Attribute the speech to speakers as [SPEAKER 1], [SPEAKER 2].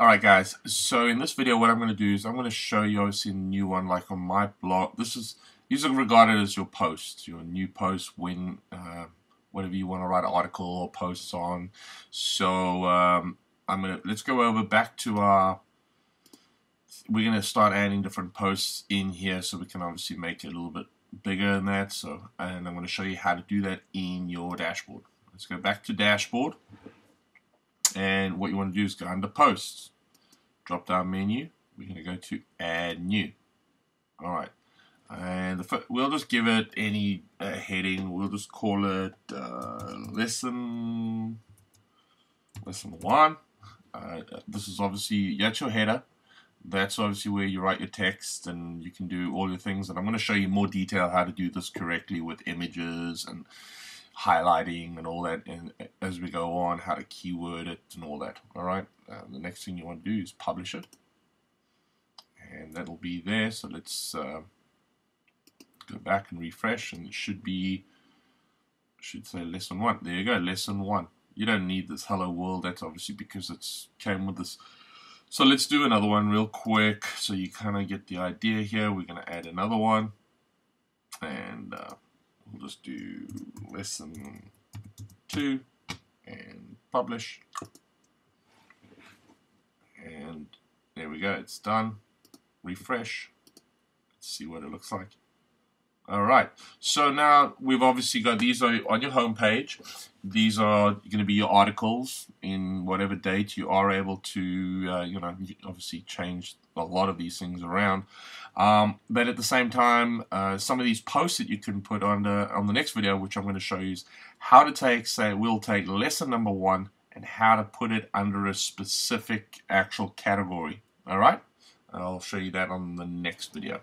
[SPEAKER 1] Alright guys, so in this video what I'm going to do is I'm going to show you obviously a new one like on my blog. This is are regarded as your posts, your new post when uh, whatever you want to write an article or posts on. So um, I'm gonna let's go over back to our we're gonna start adding different posts in here so we can obviously make it a little bit bigger than that. So and I'm going to show you how to do that in your dashboard. Let's go back to dashboard and what you want to do is go under posts. Drop down menu we're going to go to add new. Alright and the, we'll just give it any uh, heading we'll just call it uh, lesson lesson 1 uh, this is obviously that's your header. That's obviously where you write your text and you can do all your things and I'm going to show you more detail how to do this correctly with images and highlighting and all that and as we go on how to keyword it and all that alright uh, the next thing you want to do is publish it. And that'll be there so let's uh, go back and refresh and it should be should say lesson one. There you go lesson one. You don't need this hello world that's obviously because it's came with this. So let's do another one real quick so you kind of get the idea here. We're going to add another one. And uh, just do lesson two and publish. And there we go it's done. Refresh. Let's see what it looks like alright so now we've obviously got these are on your home page these are going to be your articles in whatever date you are able to uh, you know obviously change a lot of these things around. Um, but at the same time uh, some of these posts that you can put on the on the next video which I'm going to show you is how to take say we'll take lesson number one and how to put it under a specific actual category. Alright I'll show you that on the next video